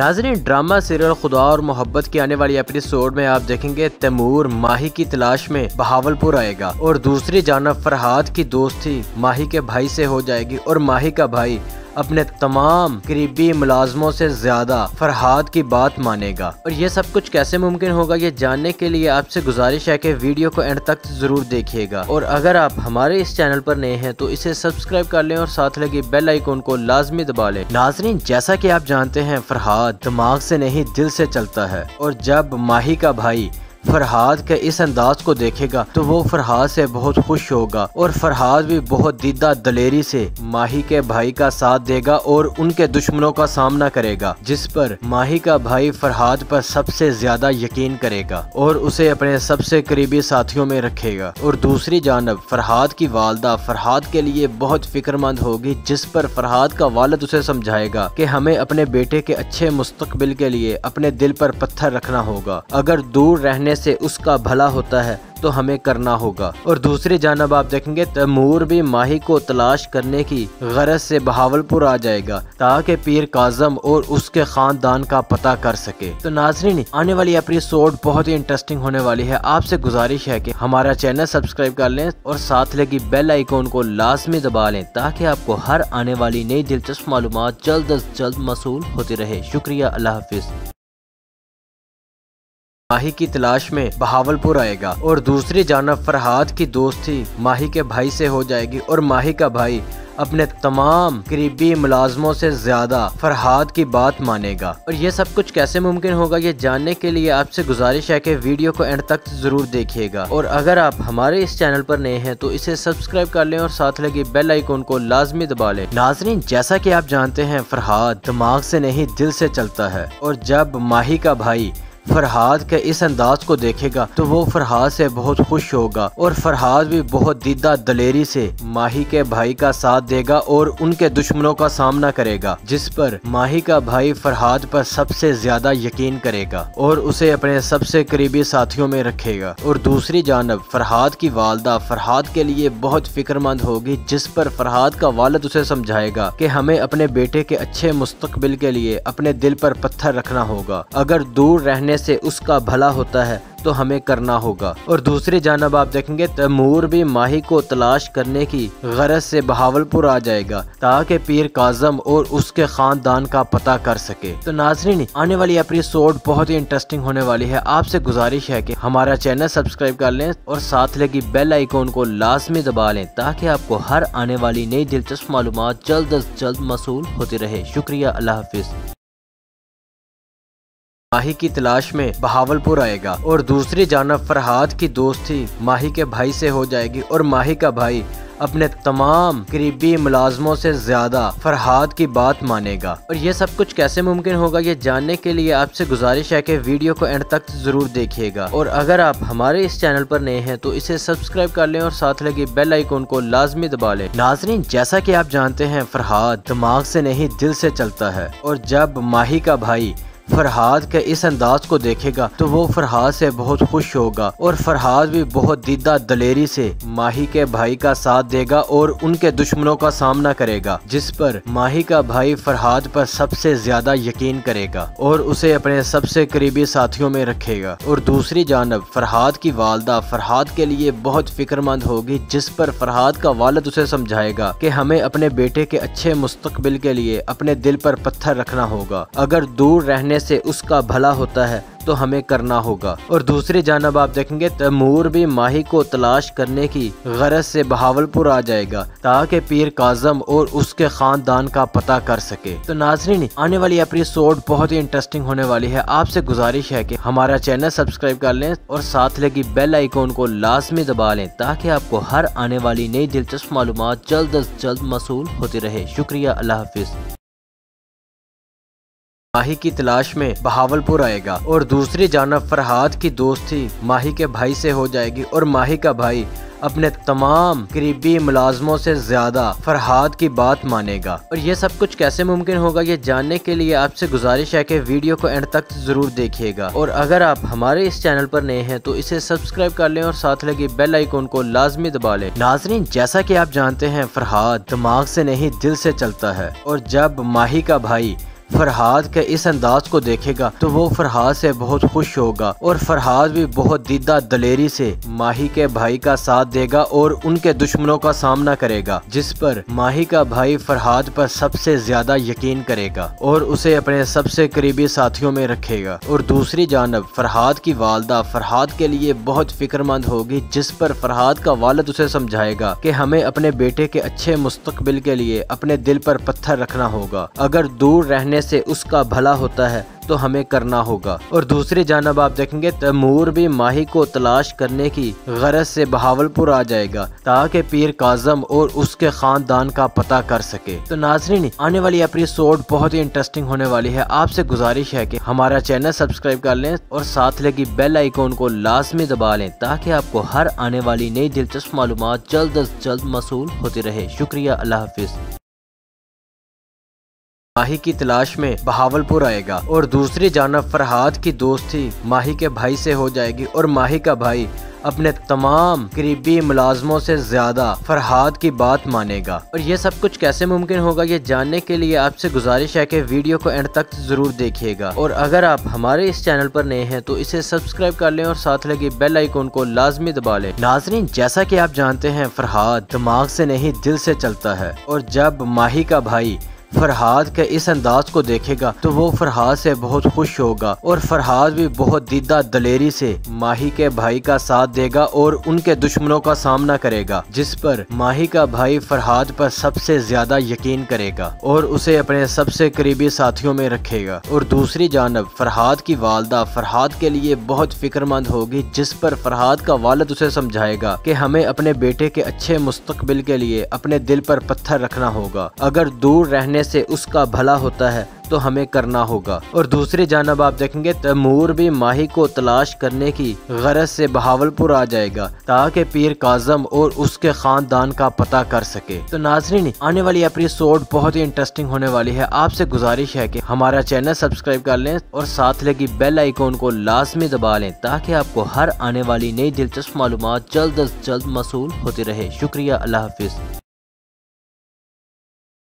नाजरीन, drama, serial, खुदा और मोहब्बत की आने वाली एपिसोड में आप देखेंगे तैमूर माही की तलाश में बहावलपुर आएगा और दूसरी जानब फरहाद की दोस्ती माही के भाई से हो जाएगी और माही का भाई अपने तमाम करीबी मुलाजमों से ज़्यादा फरहाद की बात मानेगा। और ये सब कुछ कैसे मुमकिन होगा, ये जानने के लिए आपसे गुजारिश है कि वीडियो को एंड तक ज़रूर देखिएगा। और अगर आप हमारे इस चैनल पर नए हैं तो इसे सब्सक्राइब कर लें और साथ लगी बेल आइकन को लाजमी दबा लें। नाजरीन, जैसा की आप जानते हैं, फरहाद दिमाग से नहीं, दिल से चलता है। और जब माही का भाई फरहाद के इस अंदाज को देखेगा तो वो फरहाद से बहुत खुश होगा और फरहाद भी बहुत दीदा दलेरी से माही के भाई का साथ देगा और उनके दुश्मनों का सामना करेगा, जिस पर माही का भाई फरहाद पर सबसे ज़्यादा यकीन करेगा और उसे अपने सबसे करीबी साथियों में रखेगा। और दूसरी जानब, फरहाद की वालदा फरहाद के लिए बहुत फिक्रमंद होगी, जिस पर फरहाद का वालद उसे समझाएगा कि हमें अपने बेटे के अच्छे मुस्तकबिल के लिए अपने दिल पर पत्थर रखना होगा। अगर दूर रहने करने से उसका भला होता है तो हमें करना होगा। और दूसरी जानब आप देखेंगे तैमूर भी माही को तलाश करने की गरज से बहावलपुर आ जाएगा, ताकि पीर काजम और उसके खानदान का पता कर सके। तो नाजरीन, आने वाली एपिसोड बहुत ही इंटरेस्टिंग होने वाली है। आपसे गुजारिश है कि हमारा चैनल सब्सक्राइब कर लें और साथ लगी बेल आइकॉन को लाजमी दबा लें, ताकि आपको हर आने वाली नई दिलचस्प मालूम जल्द अज जल्द मसूल होती रहे। शुक्रिया, अल्लाह हाफिज। माही की तलाश में बहावलपुर आएगा और दूसरी जानब फरहाद की दोस्ती माही के भाई से हो जाएगी और माही का भाई अपने तमाम करीबी मुलाजमों से ज़्यादा फरहाद की बात मानेगा। और ये सब कुछ कैसे मुमकिन होगा, ये जानने के लिए आपसे गुजारिश है कि वीडियो को एंड तक ज़रूर देखिएगा। और अगर आप हमारे इस चैनल पर नए हैं तो इसे सब्सक्राइब कर लें और साथ लगी बेल आइकन को लाजमी दबा लें। नाजरीन, जैसा की आप जानते हैं, फरहाद दिमाग से नहीं, दिल से चलता है। और जब माही का भाई फरहाद के इस अंदाज को देखेगा तो वो फरहाद से बहुत खुश होगा और फरहाद भी बहुत दीदा दलेरी से माही के भाई का साथ देगा और उनके दुश्मनों का सामना करेगा, जिस पर माही का भाई फरहाद पर सबसे ज़्यादा यकीन करेगा और उसे अपने सबसे करीबी साथियों में रखेगा। और दूसरी जानब, फरहाद की वालदा फरहाद के लिए बहुत फिक्रमंद होगी, जिस पर फरहाद का वालद उसे समझाएगा कि हमें अपने बेटे के अच्छे मुस्तकबिल के लिए अपने दिल पर पत्थर रखना होगा। अगर दूर रहने से उसका भला होता है तो हमें करना होगा। और दूसरी जानब आप देखेंगे, तैमूर भी माही को तलाश करने की गरज से बहावलपुर आ जाएगा, ताकि पीर काजम और उसके खानदान का पता कर सके। तो नाजरीन, आने वाली एपिसोड बहुत ही इंटरेस्टिंग होने वाली है। आपसे गुजारिश है कि हमारा चैनल सब्सक्राइब कर लें और साथ लगी बेल आइकॉन को लाजमी दबा लें, ताकि आपको हर आने वाली नई दिलचस्प मालूम जल्द अज जल्द मसूल होती रहे। शुक्रिया, अल्लाह हाफिज। माही की तलाश में बहावलपुर आएगा और दूसरी जानब फरहाद की दोस्ती माही के भाई से हो जाएगी और माही का भाई अपने तमाम करीबी मुलाजमों से ज़्यादा फरहाद की बात मानेगा। और ये सब कुछ कैसे मुमकिन होगा, ये जानने के लिए आपसे गुजारिश है कि वीडियो को एंड तक ज़रूर देखिएगा। और अगर आप हमारे इस चैनल पर नए हैं तो इसे सब्सक्राइब कर लें और साथ लगी बेल आइकन को लाजमी दबा लें। नाजरीन, जैसा की आप जानते हैं, फरहाद दिमाग से नहीं, दिल से चलता है। और जब माही का भाई फरहाद के इस अंदाज को देखेगा तो वो फरहाद से बहुत खुश होगा और फरहाद भी बहुत दीदा दलेरी से माही के भाई का साथ देगा और उनके दुश्मनों का सामना करेगा, जिस पर माही का भाई फरहाद पर सबसे ज़्यादा यकीन करेगा और उसे अपने सबसे करीबी साथियों में रखेगा। और दूसरी जानब, फरहाद की वालदा फरहाद के लिए बहुत फिक्रमंद होगी, जिस पर फरहाद का वालद उसे समझाएगा कि हमें अपने बेटे के अच्छे मुस्तकबिल के लिए अपने दिल पर पत्थर रखना होगा। अगर दूर रहने से उसका भला होता है तो हमें करना होगा। और दूसरी जानब आप देखेंगे तैमूर भी माही को तलाश करने की गरज से बहावलपुर आ जाएगा, ताकि पीर काजम और उसके खानदान का पता कर सके। तो नाजरीन, आने वाली एपिसोड बहुत ही इंटरेस्टिंग होने वाली है। आपसे गुजारिश है कि हमारा चैनल सब्सक्राइब कर लें और साथ लगी बेल आइकॉन को लाजमी दबा लें, ताकि आपको हर आने वाली नई दिलचस्प मालूम जल्द अज जल्द मसूल होती रहे। शुक्रिया, अल्लाह हाफिज। माही की तलाश में बहावलपुर आएगा और दूसरी जानब फरहाद की दोस्ती माही के भाई से हो जाएगी और माही का भाई अपने तमाम करीबी मुलाजमों से ज़्यादा फरहाद की बात मानेगा। और ये सब कुछ कैसे मुमकिन होगा, ये जानने के लिए आपसे गुजारिश है कि वीडियो को एंड तक ज़रूर देखिएगा। और अगर आप हमारे इस चैनल पर नए हैं तो इसे सब्सक्राइब कर लें और साथ लगी बेल आइकन को लाजमी दबा लें। नाजरीन, जैसा की आप जानते हैं, फरहाद दिमाग से नहीं, दिल से चलता है। और जब माही का भाई फरहाद के इस अंदाज को देखेगा तो वो फरहाद से बहुत खुश होगा और फरहाद भी बहुत दीदा दलेरी से माही के भाई का साथ देगा और उनके दुश्मनों का सामना करेगा, जिस पर माही का भाई फरहाद पर सबसे ज़्यादा यकीन करेगा और उसे अपने सबसे करीबी साथियों में रखेगा। और दूसरी जानब, फरहाद की वालदा फरहाद के लिए बहुत फिक्रमंद होगी, जिस पर फरहाद का वालद उसे समझाएगा कि हमें अपने बेटे के अच्छे मुस्तकबिल के लिए अपने दिल पर पत्थर रखना होगा। अगर दूर रहने से उसका भला होता है तो हमें करना होगा। और दूसरी जानब आप देखेंगे, तैमूर भी माही को तलाश करने की गरज से बहावलपुर आ जाएगा, ताकि पीर काजम और उसके खानदान का पता कर सके। तो नाजरीन, आने वाली एपिसोड बहुत ही इंटरेस्टिंग होने वाली है। आपसे गुजारिश है कि हमारा चैनल सब्सक्राइब कर लें और साथ लगी बेल आइकॉन को लाजमी दबा लें, ताकि आपको हर आने वाली नई दिलचस्प मालूम जल्द अज जल्द मसूल होती रहे। शुक्रिया, अल्लाह हाफिज। माही की तलाश में बहावलपुर आएगा और दूसरी जानब फरहाद की दोस्ती माही के भाई से हो जाएगी और माही का भाई अपने तमाम करीबी मुलाजमों से ज़्यादा फरहाद की बात मानेगा। और ये सब कुछ कैसे मुमकिन होगा, ये जानने के लिए आपसे गुजारिश है कि वीडियो को एंड तक ज़रूर देखिएगा। और अगर आप हमारे इस चैनल पर नए हैं तो इसे सब्सक्राइब कर लें और साथ लगी बेल आइकॉन को लाजमी दबा लें। नाजरीन, जैसा की आप जानते हैं, फरहाद दिमाग से नहीं, दिल से चलता है। और जब माही का भाई फरहाद के इस अंदाज को देखेगा तो वो फरहाद से बहुत खुश होगा और फरहाद भी बहुत दीदा दलेरी से माही के भाई का साथ देगा और उनके दुश्मनों का सामना करेगा, जिस पर माही का भाई फरहाद पर सबसे ज़्यादा यकीन करेगा और उसे अपने सबसे करीबी साथियों में रखेगा। और दूसरी जानब, फरहाद की वालदा फरहाद के लिए बहुत फिक्रमंद होगी, जिस पर फरहाद का वालद उसे समझाएगा कि हमें अपने बेटे के अच्छे मुस्तकबिल के लिए अपने दिल पर पत्थर रखना होगा। अगर दूर रहने करने से उसका भला होता है तो हमें करना होगा। और दूसरी जानब आप देखेंगे, तैमूर भी माही को तलाश करने की गरज से बहावलपुर आ जाएगा, ताकि पीर काजम और उसके खानदान का पता कर सके। तो नाजरीन, आने वाली एपिसोड बहुत ही इंटरेस्टिंग होने वाली है। आपसे गुजारिश है कि हमारा चैनल सब्सक्राइब कर लें और साथ लगी बेल आइकॉन को लाजमी दबा लें, ताकि आपको हर आने वाली नई दिलचस्प मालूम जल्द अज जल्द मसूल होती रहे। शुक्रिया, अल्लाह हाफिज।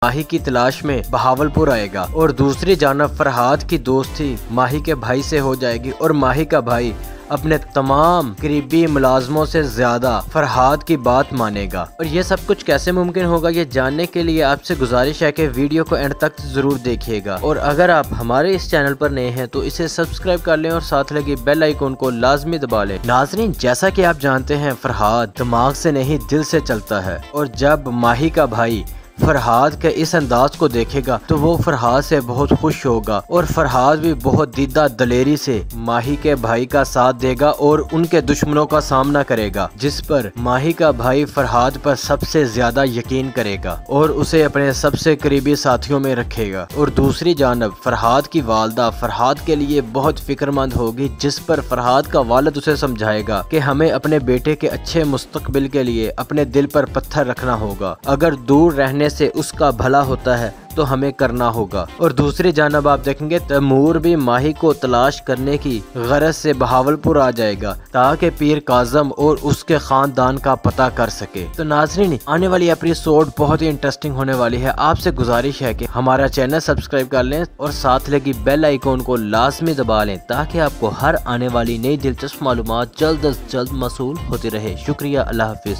माही की तलाश में बहावलपुर आएगा और दूसरी जानब फरहाद की दोस्ती माही के भाई से हो जाएगी और माही का भाई अपने तमाम करीबी मुलाजमों से ज़्यादा फरहाद की बात मानेगा। और ये सब कुछ कैसे मुमकिन होगा, ये जानने के लिए आपसे गुजारिश है कि वीडियो को एंड तक ज़रूर देखिएगा। और अगर आप हमारे इस चैनल पर नए हैं तो इसे सब्सक्राइब कर लें और साथ लगी बेल आइकॉन को लाजमी दबा लें। नाजरीन, जैसा कि आप जानते हैं, फरहाद दिमाग से नहीं, दिल से चलता है। और जब माही का भाई फरहाद के इस अंदाज को देखेगा तो वो फरहाद से बहुत खुश होगा और फरहाद भी बहुत दीदा दलेरी से माही के भाई का साथ देगा और उनके दुश्मनों का सामना करेगा, जिस पर माही का भाई फरहाद पर सबसे ज़्यादा यकीन करेगा और उसे अपने सबसे करीबी साथियों में रखेगा। और दूसरी जानब, फरहाद की वालदा फरहाद के लिए बहुत फिक्रमंद होगी, जिस पर फरहाद का वालद उसे समझाएगा कि हमें अपने बेटे के अच्छे मुस्तकबिल के लिए अपने दिल पर पत्थर रखना होगा। अगर दूर रहने करने से उसका भला होता है तो हमें करना होगा। और दूसरी जानब आप देखेंगे तैमूर भी माही को तलाश करने की गरज से बहावलपुर आ जाएगा, ताकि पीर काजम और उसके खानदान का पता कर सके। तो नाजरीन, आने वाली एपिसोड बहुत ही इंटरेस्टिंग होने वाली है। आपसे गुजारिश है कि हमारा चैनल सब्सक्राइब कर लें और साथ लगी बेल आइकॉन को लाजमी दबा लें, ताकि आपको हर आने वाली नई दिलचस्प मालूम जल्द अज जल्द मसूल होती रहे। शुक्रिया, अल्लाह हाफिज।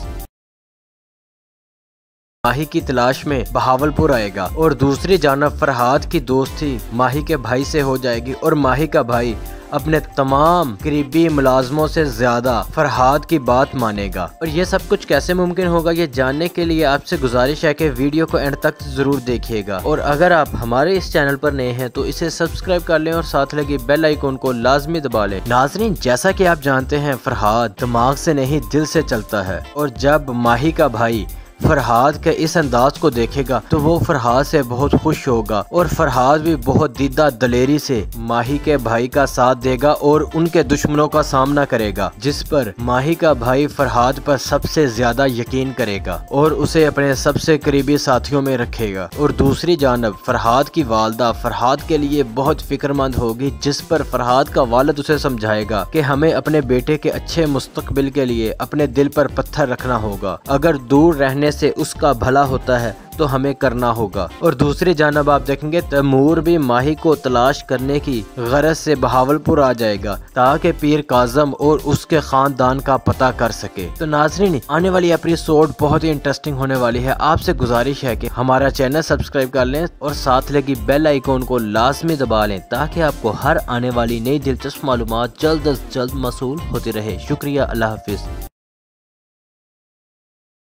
माही की तलाश में बहावलपुर आएगा और दूसरी जानब फरहाद की दोस्ती माही के भाई से हो जाएगी और माही का भाई अपने तमाम करीबी मुलाजमों से ज़्यादा फरहाद की बात मानेगा। और ये सब कुछ कैसे मुमकिन होगा, ये जानने के लिए आपसे गुजारिश है कि वीडियो को एंड तक ज़रूर देखिएगा। और अगर आप हमारे इस चैनल पर नए हैं तो इसे सब्सक्राइब कर लें और साथ लगी बेल आइकॉन को लाजमी दबा लें। नाजरीन, जैसा कि आप जानते हैं, फरहाद दिमाग से नहीं, दिल से चलता है। और जब माही का भाई फरहाद के इस अंदाज को देखेगा तो वो फरहाद से बहुत खुश होगा और फरहाद भी बहुत दीदा दलेरी से माही के भाई का साथ देगा और उनके दुश्मनों का सामना करेगा, जिस पर माही का भाई फरहाद पर सबसे ज़्यादा यकीन करेगा और उसे अपने सबसे करीबी साथियों में रखेगा। और दूसरी जानब, फरहाद की वालदा फरहाद के लिए बहुत फिक्रमंद होगी, जिस पर फरहाद का वालद उसे समझाएगा कि हमें अपने बेटे के अच्छे मुस्तकबिल के लिए अपने दिल पर पत्थर रखना होगा। अगर दूर रहने से उसका भला होता है तो हमें करना होगा। और दूसरी जानब आप देखेंगे, तैमूर भी माही को तलाश करने की गरज से बहावलपुर आ जाएगा, ताकि पीर काजम और उसके खानदान का पता कर सके। तो नाजरीन, आने वाली एपिसोड बहुत ही इंटरेस्टिंग होने वाली है। आपसे गुजारिश है कि हमारा चैनल सब्सक्राइब कर लें और साथ लगी बेल आइकॉन को लाजमी दबा लें, ताकि आपको हर आने वाली नई दिलचस्प मालूम जल्द अज जल्द मसूल होती रहे। शुक्रिया, अल्लाह हाफिज।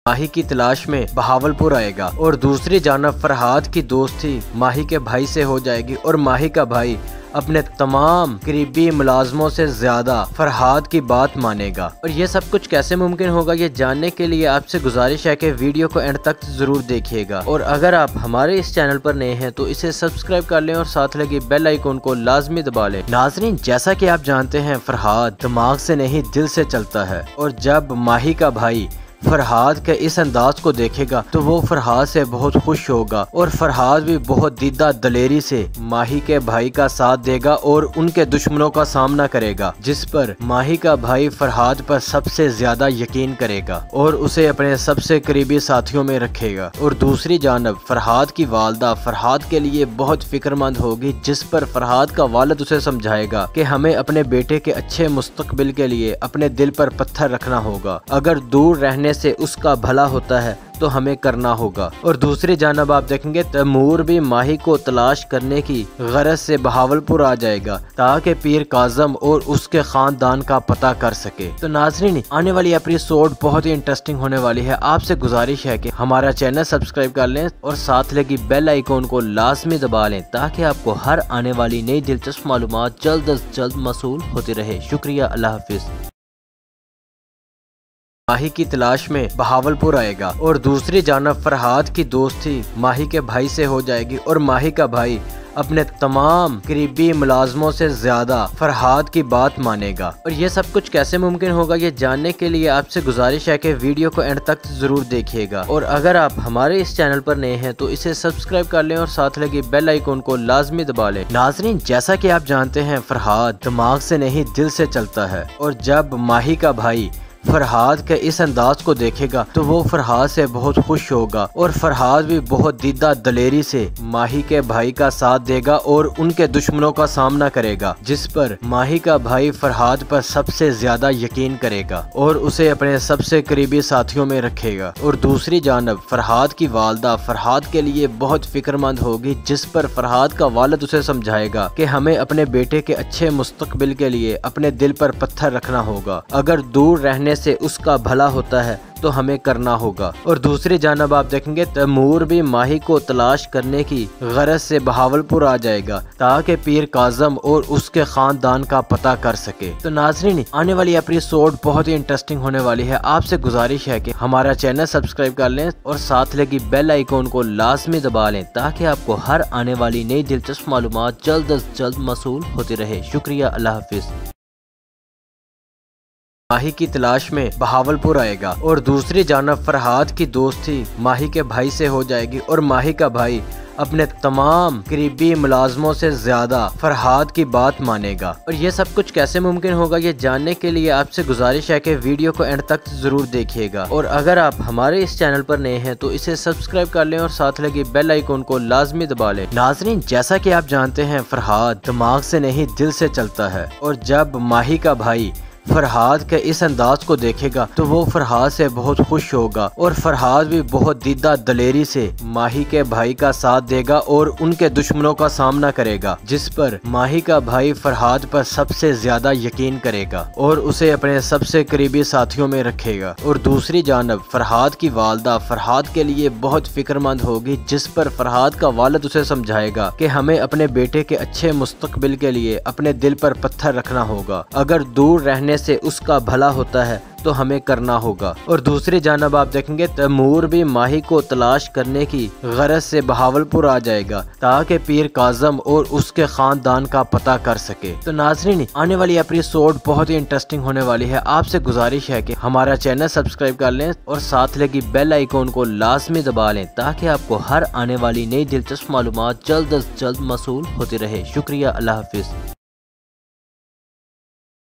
माही की तलाश में बहावलपुर आएगा और दूसरी जानब फरहाद की दोस्ती माही के भाई से हो जाएगी और माही का भाई अपने तमाम करीबी मुलाजमों से ज़्यादा फरहाद की बात मानेगा। और ये सब कुछ कैसे मुमकिन होगा, ये जानने के लिए आपसे गुजारिश है कि वीडियो को एंड तक ज़रूर देखिएगा। और अगर आप हमारे इस चैनल पर नए हैं तो इसे सब्सक्राइब कर लें और साथ लगी बेल आइकन को लाजमी दबा लें। नाजरीन, जैसा की आप जानते हैं, फरहाद दिमाग से नहीं, दिल से चलता है। और जब माही का भाई फरहाद के इस अंदाज को देखेगा तो वो फरहाद से बहुत खुश होगा और फरहाद भी बहुत दीदा दलेरी से माही के भाई का साथ देगा और उनके दुश्मनों का सामना करेगा, जिस पर माही का भाई फरहाद पर सबसे ज़्यादा यकीन करेगा और उसे अपने सबसे करीबी साथियों में रखेगा। और दूसरी जानब, फरहाद की वालदा फरहाद के लिए बहुत फिक्रमंद होगी, जिस पर फरहाद का वालद उसे समझाएगा कि हमें अपने बेटे के अच्छे मुस्तकबिल के लिए अपने दिल पर पत्थर रखना होगा। अगर दूर रहने से उसका भला होता है तो हमें करना होगा। और दूसरी जानब आप देखेंगे तैमूर भी माही को तलाश करने की गरज से बहावलपुर आ जाएगा, ताकि पीर काजम और उसके खानदान का पता कर सके। तो नाजरीन, आने वाली एपिसोड बहुत ही इंटरेस्टिंग होने वाली है। आपसे गुजारिश है कि हमारा चैनल सब्सक्राइब कर लें और साथ लगी बेल आइकॉन को लाजमी दबा लें, ताकि आपको हर आने वाली नई दिलचस्प मालूम जल्द अज जल्द मसूल होती रहे। शुक्रिया, अल्लाह हाफिज। माही की तलाश में बहावलपुर आएगा और दूसरी जानब फरहाद की दोस्ती माही के भाई से हो जाएगी और माही का भाई अपने तमाम करीबी मुलाजमों से ज़्यादा फरहाद की बात मानेगा। और ये सब कुछ कैसे मुमकिन होगा, ये जानने के लिए आपसे गुजारिश है कि वीडियो को एंड तक ज़रूर देखिएगा। और अगर आप हमारे इस चैनल पर नए हैं तो इसे सब्सक्राइब कर लें और साथ लगी बेल आइकन को लाजमी दबा लें। नाजरीन, जैसा की आप जानते हैं, फरहाद दिमाग से नहीं, दिल से चलता है। और जब माही का भाई फरहाद के इस अंदाज को देखेगा तो वो फरहाद से बहुत खुश होगा और फरहाद भी बहुत दीदा दलेरी से माही के भाई का साथ देगा और उनके दुश्मनों का सामना करेगा, जिस पर माही का भाई फरहाद पर सबसे ज़्यादा यकीन करेगा और उसे अपने सबसे करीबी साथियों में रखेगा। और दूसरी जानब, फरहाद की वालदा फरहाद के लिए बहुत फिक्रमंद होगी, जिस पर फरहाद का वालद उसे समझाएगा कि हमें अपने बेटे के अच्छे मुस्तकबिल के लिए अपने दिल पर पत्थर रखना होगा। अगर दूर रहने से उसका भला होता है तो हमें करना होगा। और दूसरी जानब आप देखेंगे, तैमूर भी माही को तलाश करने की गरज से बहावलपुर आ जाएगा, ताकि पीर काजम और उसके खानदान का पता कर सके। तो नाजरीन, आने वाली एपिसोड बहुत ही इंटरेस्टिंग होने वाली है। आपसे गुजारिश है कि हमारा चैनल सब्सक्राइब कर लें और साथ लगी बेल आइकॉन को लाजमी दबा लें, ताकि आपको हर आने वाली नई दिलचस्प मालूम जल्द अज जल्द मसूल होती रहे। शुक्रिया, अल्लाह हाफिज। माही की तलाश में बहावलपुर आएगा और दूसरी जानब फरहाद की दोस्ती माही के भाई से हो जाएगी और माही का भाई अपने तमाम करीबी मुलाजमों से ज़्यादा फरहाद की बात मानेगा। और ये सब कुछ कैसे मुमकिन होगा, ये जानने के लिए आपसे गुजारिश है कि वीडियो को एंड तक ज़रूर देखिएगा। और अगर आप हमारे इस चैनल पर नए हैं तो इसे सब्सक्राइब कर लें और साथ लगी बेल आइकन को लाजमी दबा लें। नाजरीन, जैसा कि आप जानते हैं, फरहाद दिमाग से नहीं, दिल से चलता है। और जब माही का भाई फरहाद के इस अंदाज को देखेगा तो वो फरहाद से बहुत खुश होगा और फरहाद भी बहुत दीदा दलेरी से माही के भाई का साथ देगा और उनके दुश्मनों का सामना करेगा, जिस पर माही का भाई फरहाद पर सबसे ज़्यादा यकीन करेगा और उसे अपने सबसे करीबी साथियों में रखेगा। और दूसरी जानब, फरहाद की वालदा फरहाद के लिए बहुत फिक्रमंद होगी, जिस पर फरहाद का वालद उसे समझाएगा कि हमें अपने बेटे के अच्छे मुस्तकबिल के लिए अपने दिल पर पत्थर रखना होगा। अगर दूर रहने करने से उसका भला होता है तो हमें करना होगा। और दूसरी जानब आप देखेंगे तैमूर भी माही को तलाश करने की गरज से बहावलपुर आ जाएगा, ताकि पीर काजम और उसके खानदान का पता कर सके। तो नाजरीन, आने वाली एपिसोड बहुत ही इंटरेस्टिंग होने वाली है। आपसे गुजारिश है कि हमारा चैनल सब्सक्राइब कर लें और साथ लगी बेल आइकॉन को लाजमी दबा लें, ताकि आपको हर आने वाली नई दिलचस्प मालूम जल्द अज जल्द मसूल होती रहे। शुक्रिया, अल्लाह हाफिज।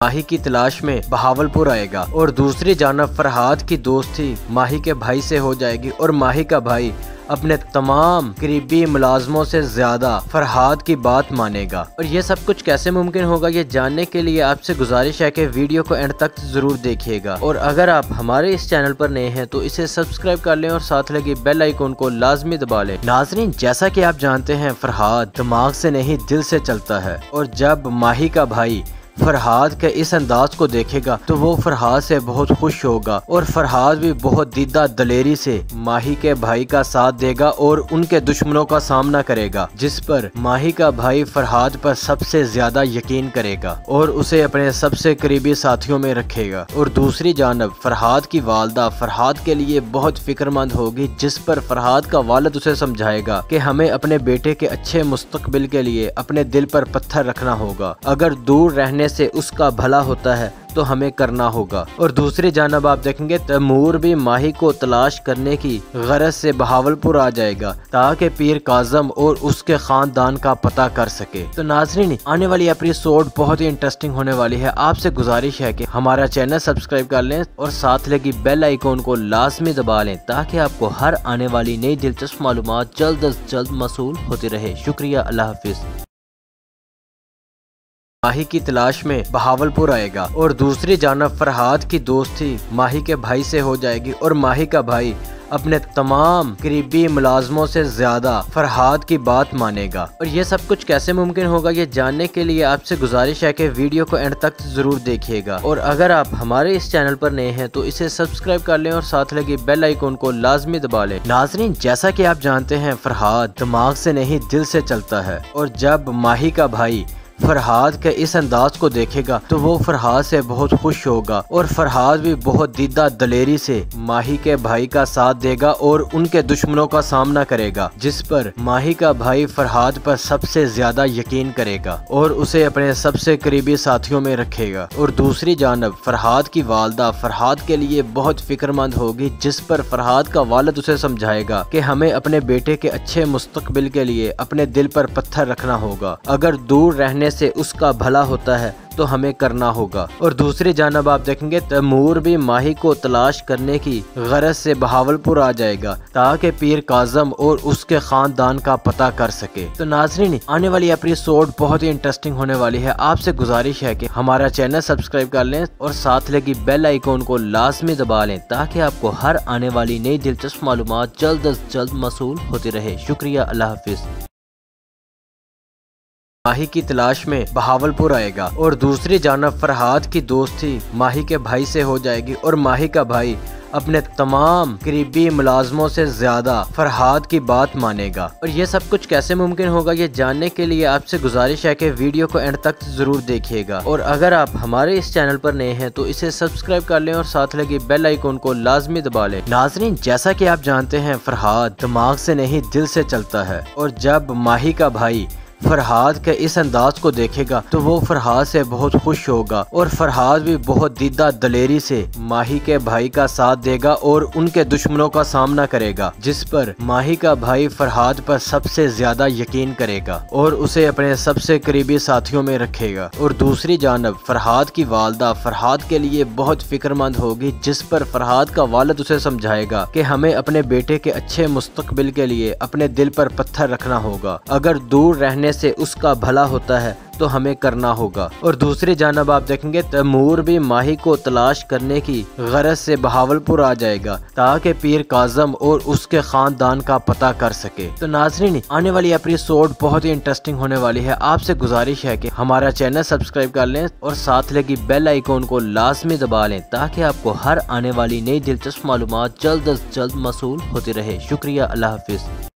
माही की तलाश में बहावलपुर आएगा और दूसरी जानब फरहाद की दोस्ती माही के भाई से हो जाएगी और माही का भाई अपने तमाम करीबी मुलाजमों से ज़्यादा फरहाद की बात मानेगा। और ये सब कुछ कैसे मुमकिन होगा, ये जानने के लिए आपसे गुजारिश है कि वीडियो को एंड तक ज़रूर देखिएगा। और अगर आप हमारे इस चैनल पर नए हैं तो इसे सब्सक्राइब कर लें और साथ लगी बेल आइकन को लाजमी दबा लें। नाजरीन, जैसा कि आप जानते हैं, फरहाद दिमाग से नहीं, दिल से चलता है। और जब माही का भाई फरहाद के इस अंदाज को देखेगा तो वो फरहाद से बहुत खुश होगा और फरहाद भी बहुत दीदा दलेरी से माही के भाई का साथ देगा और उनके दुश्मनों का सामना करेगा, जिस पर माही का भाई फरहाद पर सबसे ज़्यादा यकीन करेगा और उसे अपने सबसे करीबी साथियों में रखेगा। और दूसरी जानब, फरहाद की वालदा फरहाद के लिए बहुत फिक्रमंद होगी, जिस पर फरहाद का वालद उसे समझाएगा कि हमें अपने बेटे के अच्छे मुस्तकबिल के लिए अपने दिल पर पत्थर रखना होगा। अगर दूर रहने करने से उसका भला होता है तो हमें करना होगा। और दूसरी जानब आप देखेंगे तैमूर भी माही को तलाश करने की गरज से बहावलपुर आ जाएगा, ताकि पीर काजम और उसके खानदान का पता कर सके। तो नाजरीन, आने वाली एपिसोड बहुत ही इंटरेस्टिंग होने वाली है। आपसे गुजारिश है कि हमारा चैनल सब्सक्राइब कर लें और साथ लगी बेल आइकॉन को लाजमी दबा लें, ताकि आपको हर आने वाली नई दिलचस्प मालूम जल्द अज जल्द मसूल होती रहे। शुक्रिया, अल्लाह हाफिज। माही की तलाश में बहावलपुर आएगा और दूसरी जानब फरहाद की दोस्ती माही के भाई से हो जाएगी और माही का भाई अपने तमाम करीबी मुलाजमों से ज़्यादा फरहाद की बात मानेगा। और ये सब कुछ कैसे मुमकिन होगा, ये जानने के लिए आपसे गुजारिश है कि वीडियो को एंड तक ज़रूर देखिएगा। और अगर आप हमारे इस चैनल पर नए हैं तो इसे सब्सक्राइब कर लें और साथ लगी बेल आइकन को लाजमी दबा लें। नाजरीन, जैसा कि आप जानते हैं, फरहाद दिमाग से नहीं, दिल से चलता है। और जब माही का भाई फरहाद के इस अंदाज को देखेगा तो वो फरहाद से बहुत खुश होगा और फरहाद भी बहुत दीदा दलेरी से माही के भाई का साथ देगा और उनके दुश्मनों का सामना करेगा, जिस पर माही का भाई फरहाद पर सबसे ज़्यादा यकीन करेगा और उसे अपने सबसे करीबी साथियों में रखेगा। और दूसरी जानब, फरहाद की वालदा फरहाद के लिए बहुत फिक्रमंद होगी, जिस पर फरहाद का वालद उसे समझाएगा कि हमें अपने बेटे के अच्छे मुस्तकबिल के लिए अपने दिल पर पत्थर रखना होगा। अगर दूर रहने से उसका भला होता है तो हमें करना होगा। और दूसरी जानब आप देखेंगे, तैमूर भी माही को तलाश करने की गरज से बहावलपुर आ जाएगा, ताकि पीर काजम और उसके खानदान का पता कर सके। तो नाजरीन, आने वाली एपिसोड बहुत ही इंटरेस्टिंग होने वाली है। आपसे गुजारिश है कि हमारा चैनल सब्सक्राइब कर लें और साथ लगी बेल आइकॉन को लाजमी दबा लें, ताकि आपको हर आने वाली नई दिलचस्प मालूम जल्द अज जल्द मसूल होती रहे। शुक्रिया, अल्लाह हाफिज। माही की तलाश में बहावलपुर आएगा और दूसरी जानब फरहाद की दोस्ती माही के भाई से हो जाएगी और माही का भाई अपने तमाम करीबी मुलाजमों से ज़्यादा फरहाद की बात मानेगा। और ये सब कुछ कैसे मुमकिन होगा, ये जानने के लिए आपसे गुजारिश है कि वीडियो को एंड तक ज़रूर देखिएगा। और अगर आप हमारे इस चैनल पर नए हैं तो इसे सब्सक्राइब कर लें और साथ लगी बेल आइकन को लाजमी दबा लें। नाजरीन, जैसा की आप जानते हैं, फरहाद दिमाग से नहीं, दिल से चलता है। और जब माही का भाई फरहाद के इस अंदाज को देखेगा तो वो फरहाद से बहुत खुश होगा और फरहाद भी बहुत दीदा दलेरी से माही के भाई का साथ देगा और उनके दुश्मनों का सामना करेगा, जिस पर माही का भाई फरहाद पर सबसे ज़्यादा यकीन करेगा और उसे अपने सबसे करीबी साथियों में रखेगा। और दूसरी जानब, फरहाद की वालदा फरहाद के लिए बहुत फिक्रमंद होगी, जिस पर फरहाद का वालद उसे समझाएगा कि हमें अपने बेटे के अच्छे मुस्तकबिल के लिए अपने दिल पर पत्थर रखना होगा। अगर दूर रहने से उसका भला होता है तो हमें करना होगा। और दूसरी जानब आप देखेंगे तैमूर भी माही को तलाश करने की गरज से बहावलपुर आ जाएगा, ताकि पीर काजम और उसके खानदान का पता कर सके। तो नाजरीन, आने वाली एपिसोड बहुत ही इंटरेस्टिंग होने वाली है। आपसे गुजारिश है कि हमारा चैनल सब्सक्राइब कर लें और साथ लगी बेल आइकॉन को लाजमी दबा लें, ताकि आपको हर आने वाली नई दिलचस्प मालूम जल्द अज जल्द मसूल होती रहे। शुक्रिया, अल्लाह हाफिज।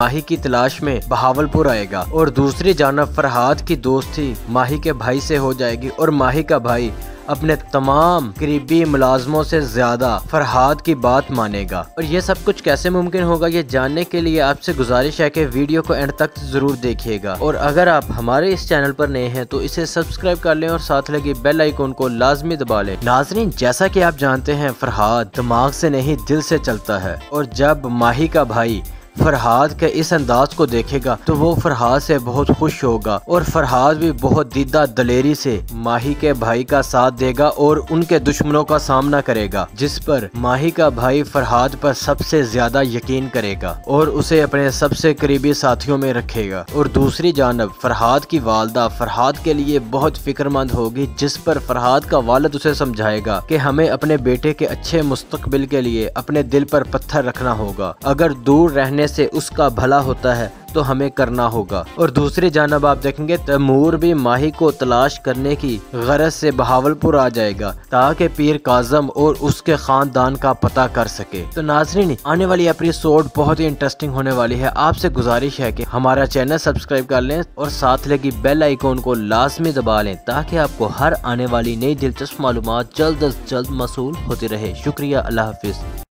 माही की तलाश में बहावलपुर आएगा और दूसरी जानब फरहाद की दोस्ती माही के भाई से हो जाएगी और माही का भाई अपने तमाम करीबी मुलाजमों से ज़्यादा फरहाद की बात मानेगा। और ये सब कुछ कैसे मुमकिन होगा, ये जानने के लिए आपसे गुजारिश है कि वीडियो को एंड तक ज़रूर देखिएगा। और अगर आप हमारे इस चैनल पर नए हैं तो इसे सब्सक्राइब कर लें और साथ लगी बेल आइकन को लाजमी दबा लें। नाजरीन, जैसा की आप जानते हैं, फरहाद दिमाग से नहीं, दिल से चलता है। और जब माही का भाई फरहाद के इस अंदाज को देखेगा तो वो फरहाद से बहुत खुश होगा और फरहाद भी बहुत दीदा दलेरी से माही के भाई का साथ देगा और उनके दुश्मनों का सामना करेगा, जिस पर माही का भाई फरहाद पर सबसे ज़्यादा यकीन करेगा और उसे अपने सबसे करीबी साथियों में रखेगा। और दूसरी जानब, फरहाद की वालदा फरहाद के लिए बहुत फिक्रमंद होगी, जिस पर फरहाद का वालद उसे समझाएगा कि हमें अपने बेटे के अच्छे मुस्तकबिल के लिए अपने दिल पर पत्थर रखना होगा। अगर दूर रहने से उसका भला होता है तो हमें करना होगा। और दूसरी जानब आप देखेंगे तैमूर भी माही को तलाश करने की गरज से बहावलपुर आ जाएगा, ताकि पीर काजम और उसके खानदान का पता कर सके। तो नाजरीन, आने वाली एपिसोड बहुत ही इंटरेस्टिंग होने वाली है। आपसे गुजारिश है कि हमारा चैनल सब्सक्राइब कर लें और साथ लगी बेल आइकॉन को लाजमी दबा लें, ताकि आपको हर आने वाली नई दिलचस्प मालूम जल्द अज जल्द मसूल होती रहे। शुक्रिया, अल्लाह हाफिज़।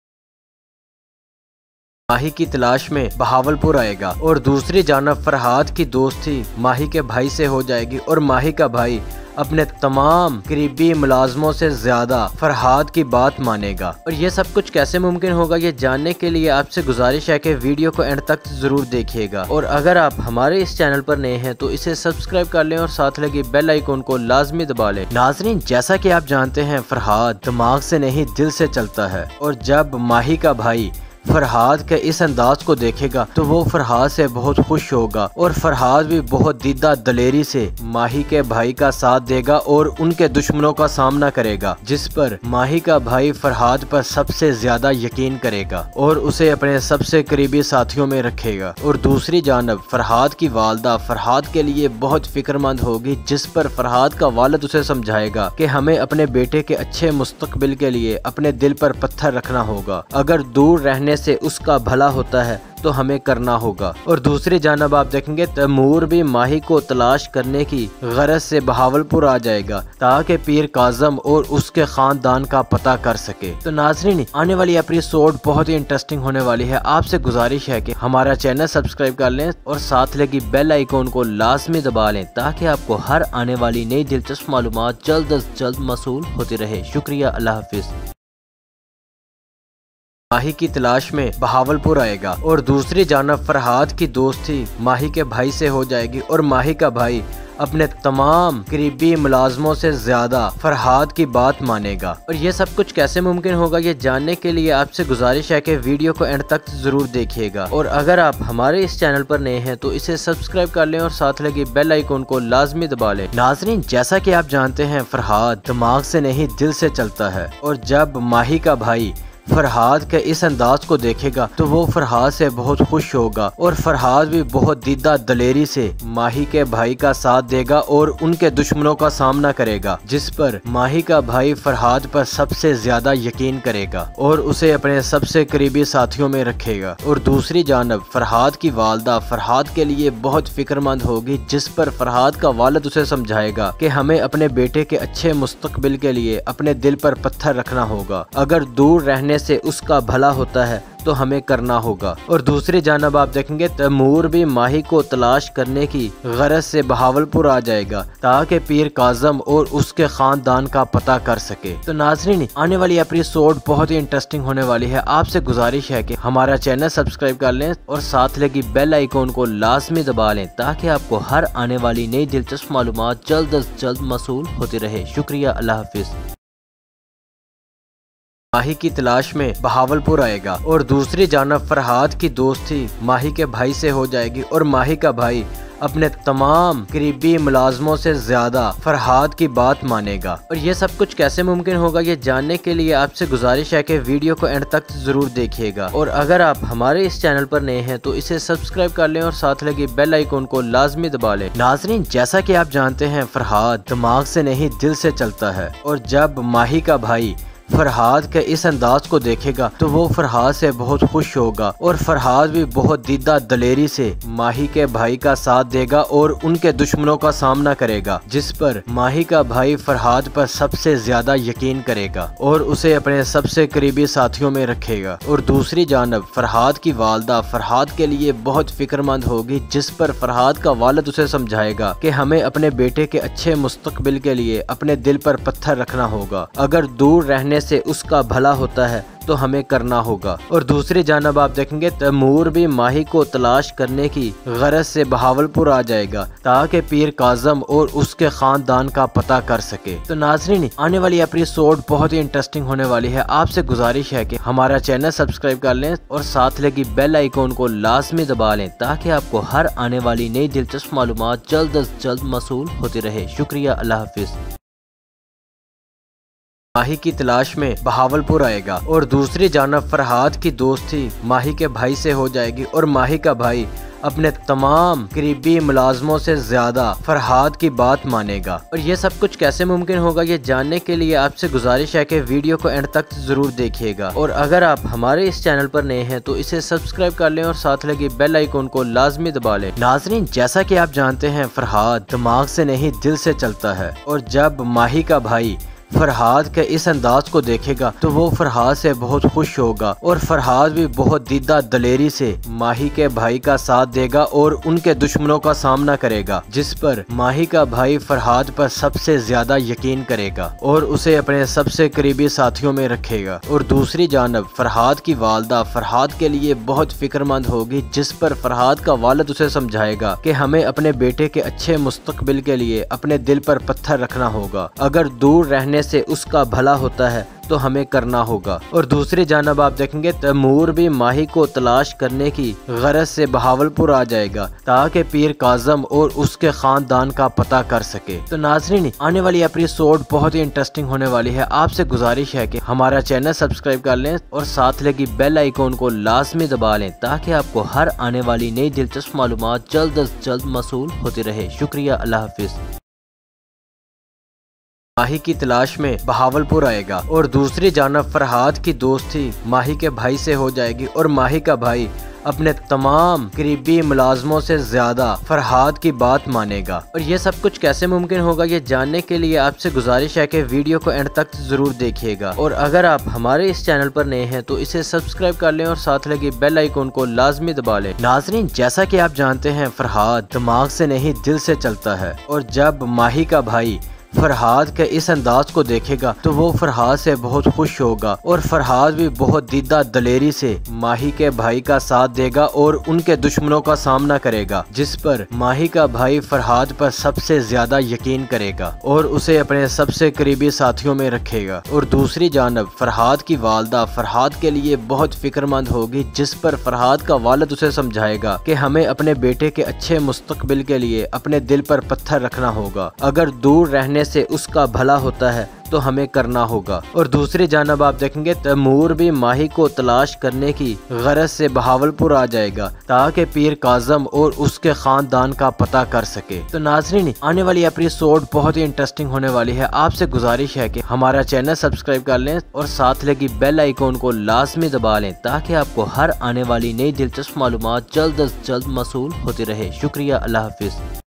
माही की तलाश में बहावलपुर आएगा और दूसरी जानब फरहाद की दोस्ती माही के भाई से हो जाएगी और माही का भाई अपने तमाम करीबी मुलाजमों से ज़्यादा फरहाद की बात मानेगा। और ये सब कुछ कैसे मुमकिन होगा, ये जानने के लिए आपसे गुजारिश है कि वीडियो को एंड तक ज़रूर देखिएगा। और अगर आप हमारे इस चैनल पर नए हैं तो इसे सब्सक्राइब कर लें और साथ लगी बेल आइकॉन को लाजमी दबा लें। नाजरीन, जैसा की आप जानते हैं, फरहाद दिमाग से नहीं, दिल से चलता है। और जब माही का भाई फरहाद के इस अंदाज को देखेगा तो वो फरहाद से बहुत खुश होगा और फरहाद भी बहुत दीदा दलेरी से माही के भाई का साथ देगा और उनके दुश्मनों का सामना करेगा, जिस पर माही का भाई फरहाद पर सबसे ज़्यादा यकीन करेगा और उसे अपने सबसे करीबी साथियों में रखेगा। और दूसरी जानब, फरहाद की वालदा फरहाद के लिए बहुत फिक्रमंद होगी, जिस पर फरहाद का वालद उसे समझाएगा कि हमें अपने बेटे के अच्छे मुस्तकबिल के लिए अपने दिल पर पत्थर रखना होगा। अगर दूर रहने करने से उसका भला होता है तो हमें करना होगा। और दूसरी जानब आप देखेंगे तैमूर भी माही को तलाश करने की गरज से बहावलपुर आ जाएगा, ताकि पीर काजम और उसके खानदान का पता कर सके। तो नाजरीन, आने वाली एपिसोड बहुत ही इंटरेस्टिंग होने वाली है। आपसे गुजारिश है कि हमारा चैनल सब्सक्राइब कर लें और साथ लगी बेल आइकॉन को लाजमी दबा लें, ताकि आपको हर आने वाली नई दिलचस्प मालूम जल्द अज जल्द मसूल होती रहे। शुक्रिया, अल्लाह हाफिज़। माही की तलाश में बहावलपुर आएगा और दूसरी जानब फरहाद की दोस्ती माही के भाई से हो जाएगी और माही का भाई अपने तमाम करीबी मुलाजमों से ज़्यादा फरहाद की बात मानेगा। और ये सब कुछ कैसे मुमकिन होगा, ये जानने के लिए आपसे गुजारिश है कि वीडियो को एंड तक ज़रूर देखिएगा। और अगर आप हमारे इस चैनल पर नए हैं तो इसे सब्सक्राइब कर लें और साथ लगी बेल आइकॉन को लाजमी दबा लें। नाजरीन, जैसा कि आप जानते हैं, फरहाद दिमाग से नहीं, दिल से चलता है। और जब माही का भाई फरहाद के इस अंदाज को देखेगा तो वो फरहाद से बहुत खुश होगा और फरहाद भी बहुत दीदा दलेरी से माही के भाई का साथ देगा और उनके दुश्मनों का सामना करेगा, जिस पर माही का भाई फरहाद पर सबसे ज़्यादा यकीन करेगा और उसे अपने सबसे करीबी साथियों में रखेगा। और दूसरी जानब, फरहाद की वालदा फरहाद के लिए बहुत फिक्रमंद होगी, जिस पर फरहाद का वालद उसे समझाएगा कि हमें अपने बेटे के अच्छे मुस्तकबिल के लिए अपने दिल पर पत्थर रखना होगा। अगर दूर रहने करने से उसका भला होता है तो हमें करना होगा। और दूसरी जानब आप देखेंगे तैमूर भी माही को तलाश करने की गरज से बहावलपुर आ जाएगा, ताकि पीर काजम और उसके खानदान का पता कर सके। तो नाजरीन, आने वाली एपिसोड बहुत ही इंटरेस्टिंग होने वाली है। आपसे गुजारिश है कि हमारा चैनल सब्सक्राइब कर लें और साथ लगी बेल आइकॉन को लाजमी दबा लें, ताकि आपको हर आने वाली नई दिलचस्प मालूम जल्द अज जल्द मसूल होती रहे। शुक्रिया, अल्लाह हाफिज़। माही की तलाश में बहावलपुर आएगा और दूसरी जानब फरहाद की दोस्ती माही के भाई से हो जाएगी और माही का भाई अपने तमाम करीबी मुलाजमों से ज़्यादा फरहाद की बात मानेगा। और ये सब कुछ कैसे मुमकिन होगा, ये जानने के लिए आपसे गुजारिश है कि वीडियो को एंड तक ज़रूर देखिएगा। और अगर आप हमारे इस चैनल पर नए हैं तो इसे सब्सक्राइब कर लें और साथ लगी बेल आइकॉन को लाजमी दबा लें। नाजरीन, जैसा कि आप जानते हैं, फरहाद दिमाग से नहीं, दिल से चलता है। और जब माही का भाई फरहाद के इस अंदाज को देखेगा तो वो फरहाद से बहुत खुश होगा और फरहाद भी बहुत दीदा दलेरी से माही के भाई का साथ देगा और उनके दुश्मनों का सामना करेगा, जिस पर माही का भाई फरहाद पर सबसे ज़्यादा यकीन करेगा और उसे अपने सबसे करीबी साथियों में रखेगा। और दूसरी जानब, फरहाद की वालदा फरहाद के लिए बहुत फिक्रमंद होगी, जिस पर फरहाद का वालद उसे समझाएगा कि हमें अपने बेटे के अच्छे मुस्तकबिल के लिए अपने दिल पर पत्थर रखना होगा। अगर दूर रहने रहने से उसका भला होता है तो हमें करना होगा। और दूसरी जानब आप देखेंगे, तैमूर भी माही को तलाश करने की गरज से बहावलपुर आ जाएगा, ताकि पीर काजम और उसके खानदान का पता कर सके। तो नाजरीन, आने वाली एपिसोड बहुत ही इंटरेस्टिंग होने वाली है। आपसे गुजारिश है कि हमारा चैनल सब्सक्राइब कर लें और साथ लगी बेल आइकॉन को लाजमी दबा लें, ताकि आपको हर आने वाली नई दिलचस्प मालूम जल्द अज जल्द मसूल होती रहे। शुक्रिया, अल्लाह हाफिज़। माही की तलाश में बहावलपुर आएगा और दूसरी जानब फरहाद की दोस्ती माही के भाई से हो जाएगी और माही का भाई अपने तमाम करीबी मुलाजमों से ज़्यादा फरहाद की बात मानेगा। और ये सब कुछ कैसे मुमकिन होगा, ये जानने के लिए आपसे गुजारिश है कि वीडियो को एंड तक ज़रूर देखिएगा। और अगर आप हमारे इस चैनल पर नए हैं तो इसे सब्सक्राइब कर लें और साथ लगी बेल आइकन को लाजमी दबा लें। नाजरीन, जैसा की आप जानते हैं, फरहाद दिमाग से नहीं, दिल से चलता है। और जब माही का भाई फरहाद के इस अंदाज को देखेगा तो वो फरहाद से बहुत खुश होगा और फरहाद भी बहुत दीदा दलेरी से माही के भाई का साथ देगा और उनके दुश्मनों का सामना करेगा, जिस पर माही का भाई फरहाद पर सबसे ज़्यादा यकीन करेगा और उसे अपने सबसे करीबी साथियों में रखेगा। और दूसरी जानब, फरहाद की वालदा फरहाद के लिए बहुत फिक्रमंद होगी, जिस पर फरहाद का वालद उसे समझाएगा कि हमें अपने बेटे के अच्छे मुस्तकबिल के लिए अपने दिल पर पत्थर रखना होगा। अगर दूर रहने से उसका भला होता है तो हमें करना होगा। और दूसरी जानब आप देखेंगे तैमूर भी माही को तलाश करने की गरज से बहावलपुर आ जाएगा, ताकि पीर काजम और उसके खानदान का पता कर सके। तो नाजरीन, आने वाली एपिसोड बहुत ही इंटरेस्टिंग होने वाली है। आपसे गुजारिश है कि हमारा चैनल सब्सक्राइब कर लें और साथ लगी बेल आइकॉन को लाजमी दबा लें, ताकि आपको हर आने वाली नई दिलचस्प मालूम जल्द अज जल्द मसूल होती रहे। शुक्रिया, अल्लाह हाफिज़। माही की तलाश में बहावलपुर आएगा और दूसरी जानब फरहाद की दोस्ती माही के भाई से हो जाएगी और माही का भाई अपने तमाम करीबी मुलाजमों से ज़्यादा फरहाद की बात मानेगा। और ये सब कुछ कैसे मुमकिन होगा, ये जानने के लिए आपसे गुजारिश है कि वीडियो को एंड तक ज़रूर देखिएगा। और अगर आप हमारे इस चैनल पर नए हैं तो इसे सब्सक्राइब कर लें और साथ लगी बेल आइकन को लाजमी दबा लें। नाजरीन, जैसा की आप जानते हैं, फरहाद दिमाग से नहीं, दिल से चलता है। और जब माही का भाई फरहाद के इस अंदाज को देखेगा तो वो फरहाद से बहुत खुश होगा और फरहाद भी बहुत दीदा दलेरी से माही के भाई का साथ देगा और उनके दुश्मनों का सामना करेगा, जिस पर माही का भाई फरहाद पर सबसे ज़्यादा यकीन करेगा और उसे अपने सबसे करीबी साथियों में रखेगा। और दूसरी जानब, फरहाद की वालदा फरहाद के लिए बहुत फिक्रमंद होगी, जिस पर फरहाद का वालद उसे समझाएगा कि हमें अपने बेटे के अच्छे मुस्तकबिल के लिए अपने दिल पर पत्थर रखना होगा। अगर दूर रहने से उसका भला होता है तो हमें करना होगा। और दूसरी जानब आप देखेंगे तैमूर भी माही को तलाश करने की गरज से बहावलपुर आ जाएगा, ताकि पीर काजम और उसके खानदान का पता कर सके। तो नाजरीन, आने वाली एपिसोड बहुत ही इंटरेस्टिंग होने वाली है। आपसे गुजारिश है कि हमारा चैनल सब्सक्राइब कर लें और साथ लगी बेल आइकॉन को लाजमी दबा लें, ताकि आपको हर आने वाली नई दिलचस्प मालूम जल्द अज जल्द मसूल होती रहे। शुक्रिया, अल्लाह हाफिज़।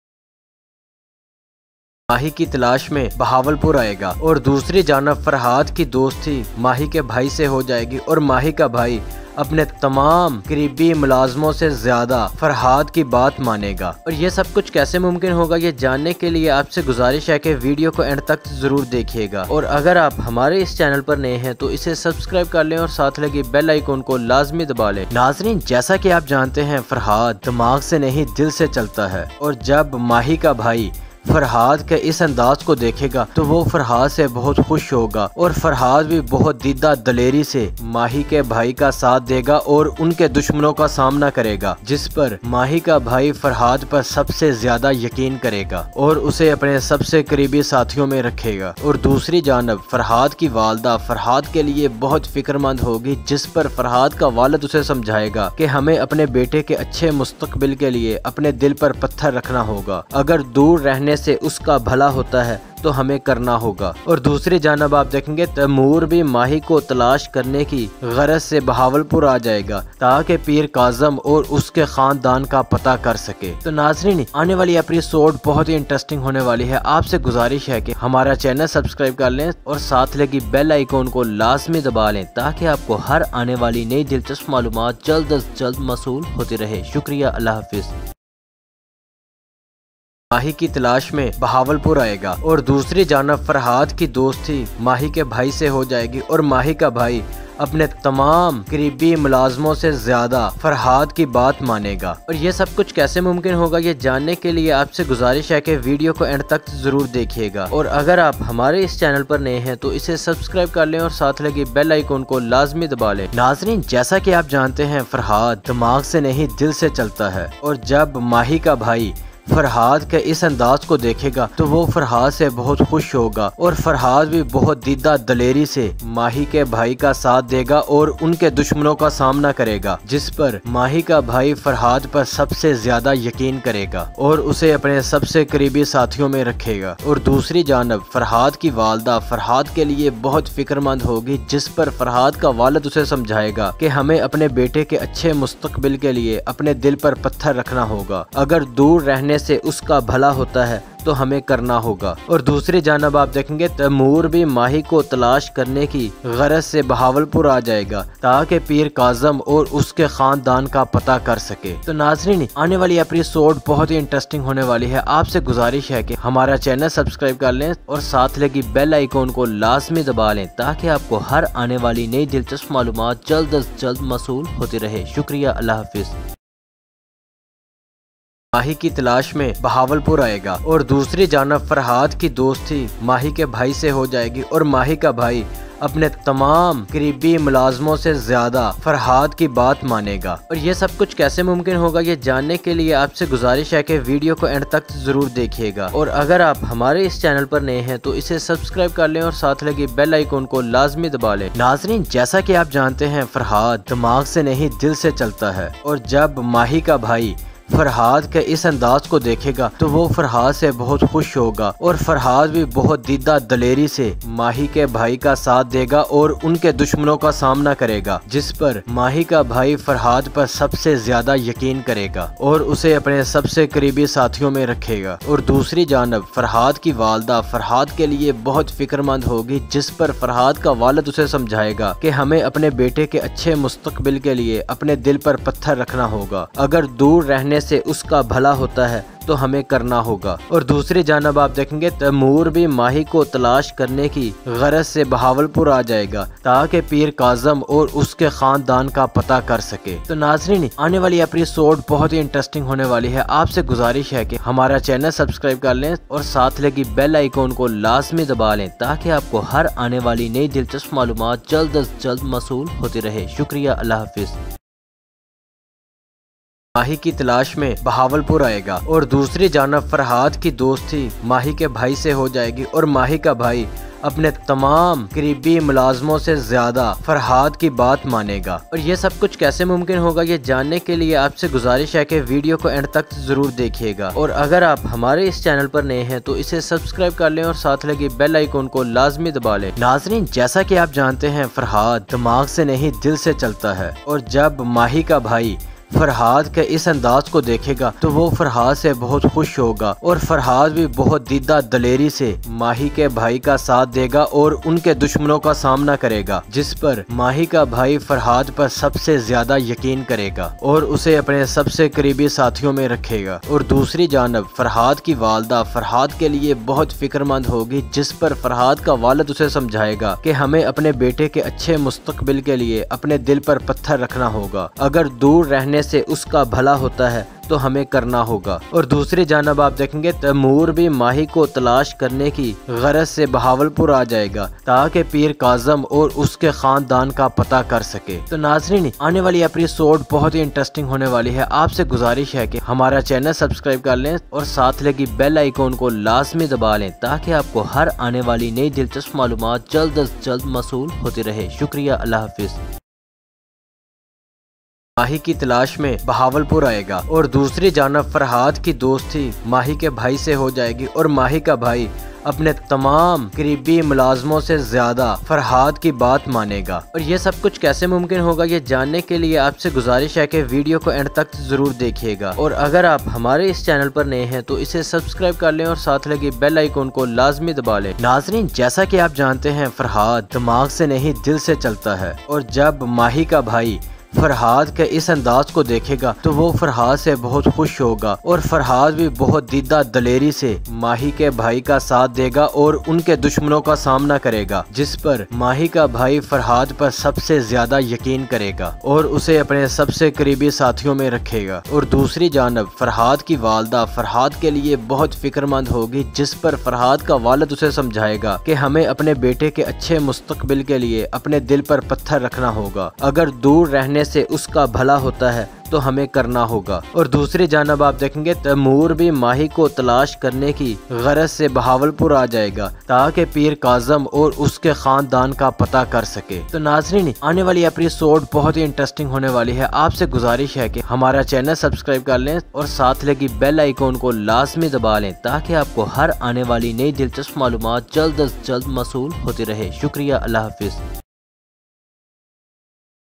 माही की तलाश में बहावलपुर आएगा और दूसरी जानब फरहाद की दोस्ती माही के भाई से हो जाएगी और माही का भाई अपने तमाम करीबी मुलाजमों से ज़्यादा फरहाद की बात मानेगा। और ये सब कुछ कैसे मुमकिन होगा, ये जानने के लिए आपसे गुजारिश है कि वीडियो को एंड तक ज़रूर देखिएगा। और अगर आप हमारे इस चैनल पर नए हैं तो इसे सब्सक्राइब कर लें और साथ लगी बेल आइकन को लाजमी दबा लें। नाजरीन, जैसा की आप जानते हैं, फरहाद दिमाग से नहीं, दिल से चलता है। और जब माही का भाई फरहाद के इस अंदाज को देखेगा तो वो फरहाद से बहुत खुश होगा और फरहाद भी बहुत दीदा दलेरी से माही के भाई का साथ देगा और उनके दुश्मनों का सामना करेगा, जिस पर माही का भाई फरहाद पर सबसे ज़्यादा यकीन करेगा और उसे अपने सबसे करीबी साथियों में रखेगा। और दूसरी जानब, फरहाद की वालदा फरहाद के लिए बहुत फिक्रमंद होगी, जिस पर फरहाद का वालद उसे समझाएगा कि हमें अपने बेटे के अच्छे मुस्तकबिल के लिए अपने दिल पर पत्थर रखना होगा। अगर दूर रहने करने से उसका भला होता है तो हमें करना होगा। और दूसरी जानब आप देखेंगे तैमूर भी माही को तलाश करने की गरज से बहावलपुर आ जाएगा, ताकि पीर काजम और उसके खानदान का पता कर सके। तो नाजरीन, आने वाली एपिसोड बहुत ही इंटरेस्टिंग होने वाली है। आपसे गुजारिश है कि हमारा चैनल सब्सक्राइब कर लें और साथ लगी बेल आइकॉन को लाजमी दबा लें, ताकि आपको हर आने वाली नई दिलचस्प मालूम जल्द अज जल्द मसूल होती रहे। शुक्रिया, अल्लाह हाफिज़। माही की तलाश में बहावलपुर आएगा और दूसरी जानब फरहाद की दोस्ती माही के भाई से हो जाएगी और माही का भाई अपने तमाम करीबी मुलाजमों से ज़्यादा फरहाद की बात मानेगा। और ये सब कुछ कैसे मुमकिन होगा, ये जानने के लिए आपसे गुजारिश है कि वीडियो को एंड तक ज़रूर देखिएगा। और अगर आप हमारे इस चैनल पर नए हैं तो इसे सब्सक्राइब कर लें और साथ लगी बेल आइकन को लाजमी दबा लें। नाजरीन, जैसा की आप जानते हैं, फरहाद दिमाग से नहीं, दिल से चलता है। और जब माही का भाई फरहाद के इस अंदाज को देखेगा तो वो फरहाद से बहुत खुश होगा और फरहाद भी बहुत दीदा दलेरी से माही के भाई का साथ देगा और उनके दुश्मनों का सामना करेगा, जिस पर माही का भाई फरहाद पर सबसे ज़्यादा यकीन करेगा और उसे अपने सबसे करीबी साथियों में रखेगा। और दूसरी जानब, फरहाद की वालदा फरहाद के लिए बहुत फिक्रमंद होगी, जिस पर फरहाद का वालद उसे समझाएगा कि हमें अपने बेटे के अच्छे मुस्तकबिल के लिए अपने दिल पर पत्थर रखना होगा। अगर दूर रहने करने से उसका भला होता है तो हमें करना होगा। और दूसरी जानब आप देखेंगे तैमूर भी माही को तलाश करने की गरज से बहावलपुर आ जाएगा, ताकि पीर काजम और उसके खानदान का पता कर सके। तो नाजरीन, आने वाली एपिसोड बहुत ही इंटरेस्टिंग होने वाली है। आपसे गुजारिश है कि हमारा चैनल सब्सक्राइब कर लें और साथ लगी बेल आइकॉन को लाजमी दबा लें, ताकि आपको हर आने वाली नई दिलचस्प मालूम जल्द अज जल्द मसूल होती रहे। शुक्रिया, अल्लाह हाफिज। माही की तलाश में बहावलपुर आएगा और दूसरी जानब फरहाद की दोस्ती माही के भाई से हो जाएगी और माही का भाई अपने तमाम करीबी मुलाजमों से ज़्यादा फरहाद की बात मानेगा। और ये सब कुछ कैसे मुमकिन होगा, ये जानने के लिए आपसे गुजारिश है कि वीडियो को एंड तक ज़रूर देखिएगा। और अगर आप हमारे इस चैनल पर नए हैं तो इसे सब्सक्राइब कर लें और साथ लगी बेल आइकन को लाजमी दबा लें। नाजरीन, जैसा की आप जानते हैं, फरहाद दिमाग से नहीं, दिल से चलता है। और जब माही का भाई फरहाद के इस अंदाज को देखेगा तो वो फरहाद से बहुत खुश होगा और फरहाद भी बहुत दीदा दलेरी से माही के भाई का साथ देगा और उनके दुश्मनों का सामना करेगा, जिस पर माही का भाई फरहाद पर सबसे ज़्यादा यकीन करेगा और उसे अपने सबसे करीबी साथियों में रखेगा। और दूसरी जानब, फरहाद की वालदा फरहाद के लिए बहुत फिक्रमंद होगी, जिस पर फरहाद का वालद उसे समझाएगा कि हमें अपने बेटे के अच्छे मुस्तकबिल के लिए अपने दिल पर पत्थर रखना होगा। अगर दूर रहने से उसका भला होता है तो हमें करना होगा। और दूसरी जानब आप देखेंगे, तैमूर भी माही को तलाश करने की गरज से बहावलपुर आ जाएगा, ताकि पीर काजम और उसके खानदान का पता कर सके। तो नाजरीन, आने वाली एपिसोड बहुत ही इंटरेस्टिंग होने वाली है। आपसे गुजारिश है कि हमारा चैनल सब्सक्राइब कर लें और साथ लगी बेल आइकॉन को लाजमी दबा लें, ताकि आपको हर आने वाली नई दिलचस्प मालूम जल्द अज जल्द मसूल होती रहे। शुक्रिया, अल्लाह हाफिज। माही की तलाश में बहावलपुर आएगा और दूसरी जानब फरहाद की दोस्ती माही के भाई से हो जाएगी और माही का भाई अपने तमाम करीबी मुलाजमों से ज़्यादा फरहाद की बात मानेगा। और ये सब कुछ कैसे मुमकिन होगा, ये जानने के लिए आपसे गुजारिश है कि वीडियो को एंड तक ज़रूर देखिएगा। और अगर आप हमारे इस चैनल पर नए हैं तो इसे सब्सक्राइब कर लें और साथ लगी बेल आइकन को लाजमी दबा लें। नाजरीन, जैसा की आप जानते हैं, फरहाद दिमाग से नहीं, दिल से चलता है। और जब माही का भाई फरहाद के इस अंदाज को देखेगा तो वो फरहाद से बहुत खुश होगा और फरहाद भी बहुत दीदा दलेरी से माही के भाई का साथ देगा और उनके दुश्मनों का सामना करेगा, जिस पर माही का भाई फरहाद पर सबसे ज़्यादा यकीन करेगा और उसे अपने सबसे करीबी साथियों में रखेगा। और दूसरी जानब, फरहाद की वालदा फरहाद के लिए बहुत फिक्रमंद होगी, जिस पर फरहाद का वालद उसे समझाएगा कि हमें अपने बेटे के अच्छे मुस्तकबिल के लिए अपने दिल पर पत्थर रखना होगा। अगर दूर रहने से उसका भला होता है तो हमें करना होगा। और दूसरी जानब आप देखेंगे तैमूर भी माही को तलाश करने की गरज से बहावलपुर आ जाएगा, ताकि पीर काजम और उसके खानदान का पता कर सके। तो नाजरीन, आने वाली एपिसोड बहुत ही इंटरेस्टिंग होने वाली है। आपसे गुजारिश है कि हमारा चैनल सब्सक्राइब कर लें और साथ लगी बेल आइकॉन को लाजमी दबा लें, ताकि आपको हर आने वाली नई दिलचस्प मालूम जल्द अज जल्द मसूल होती रहे। शुक्रिया, अल्लाह हाफिज। माही की तलाश में बहावलपुर आएगा और दूसरी जानब फरहाद की दोस्ती माही के भाई से हो जाएगी और माही का भाई अपने तमाम करीबी मुलाजमों से ज़्यादा फरहाद की बात मानेगा। और ये सब कुछ कैसे मुमकिन होगा, ये जानने के लिए आपसे गुजारिश है कि वीडियो को एंड तक ज़रूर देखिएगा। और अगर आप हमारे इस चैनल पर नए हैं तो इसे सब्सक्राइब कर लें और साथ लगी बेल आइकन को लाजमी दबा लें। नाजरीन, जैसा की आप जानते हैं, फरहाद दिमाग से नहीं, दिल से चलता है। और जब माही का भाई फरहाद के इस अंदाज को देखेगा तो वो फरहाद से बहुत खुश होगा और फरहाद भी बहुत दीदा दलेरी से माही के भाई का साथ देगा और उनके दुश्मनों का सामना करेगा, जिस पर माही का भाई फरहाद पर सबसे ज़्यादा यकीन करेगा और उसे अपने सबसे करीबी साथियों में रखेगा। और दूसरी जानब, फरहाद की वालदा फरहाद के लिए बहुत फिक्रमंद होगी, जिस पर फरहाद का वालद उसे समझाएगा कि हमें अपने बेटे के अच्छे मुस्तकबिल के लिए अपने दिल पर पत्थर रखना होगा। अगर दूर रहने से उसका भला होता है तो हमें करना होगा। और दूसरी जानब आप देखेंगे, तैमूर भी माही को तलाश करने की गरज से बहावलपुर आ जाएगा, ताकि पीर काजम और उसके खानदान का पता कर सके। तो नाजरीन, आने वाली एपिसोड बहुत ही इंटरेस्टिंग होने वाली है। आपसे गुजारिश है कि हमारा चैनल सब्सक्राइब कर लें और साथ लगी बेल आइकॉन को लाजमी दबा लें, ताकि आपको हर आने वाली नई दिलचस्प मालूम जल्द अज जल्द मसूल होती रहे। शुक्रिया, अल्लाह हाफिज।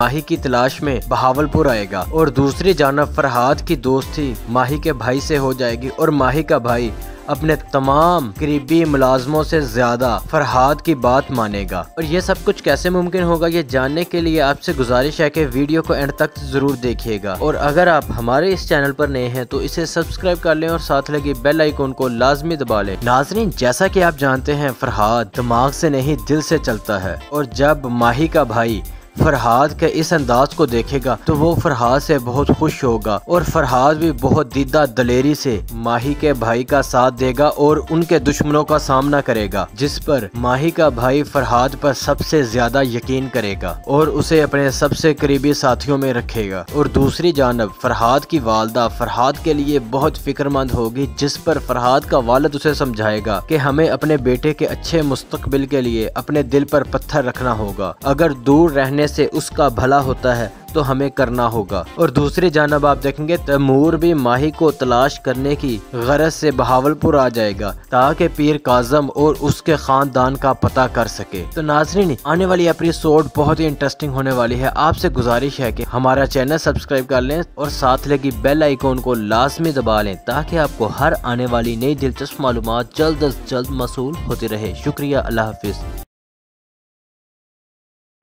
माही की तलाश में बहावलपुर आएगा और दूसरी जानब फरहाद की दोस्ती माही के भाई से हो जाएगी और माही का भाई अपने तमाम करीबी मुलाजमों से ज़्यादा फरहाद की बात मानेगा। और ये सब कुछ कैसे मुमकिन होगा, ये जानने के लिए आपसे गुजारिश है कि वीडियो को एंड तक ज़रूर देखिएगा। और अगर आप हमारे इस चैनल पर नए हैं तो इसे सब्सक्राइब कर लें और साथ लगी बेल आइकॉन को लाजमी दबा लें। नाजरीन, जैसा कि आप जानते हैं, फरहाद दिमाग से नहीं, दिल से चलता है। और जब माही का भाई फरहाद के इस अंदाज को देखेगा तो वो फरहाद से बहुत खुश होगा और फरहाद भी बहुत दीदा दलेरी से माही के भाई का साथ देगा और उनके दुश्मनों का सामना करेगा, जिस पर माही का भाई फरहाद पर सबसे ज़्यादा यकीन करेगा और उसे अपने सबसे करीबी साथियों में रखेगा। और दूसरी जानब, फरहाद की वालदा फरहाद के लिए बहुत फिक्रमंद होगी, जिस पर फरहाद का वालद उसे समझाएगा कि हमें अपने बेटे के अच्छे मुस्तकबिल के लिए अपने दिल पर पत्थर रखना होगा। अगर दूर रहने करने से उसका भला होता है तो हमें करना होगा। और दूसरी जानब आप देखेंगे, तैमूर भी माही को तलाश करने की गरज से बहावलपुर आ जाएगा, ताकि पीर काजम और उसके खानदान का पता कर सके। तो नाजरीन, आने वाली एपिसोड बहुत ही इंटरेस्टिंग होने वाली है। आपसे गुजारिश है कि हमारा चैनल सब्सक्राइब कर लें और साथ लगी बेल आइकॉन को लाजमी दबा लें, ताकि आपको हर आने वाली नई दिलचस्प मालूम जल्द अज जल्द मसूल होती रहे। शुक्रिया, अल्लाह हाफिज।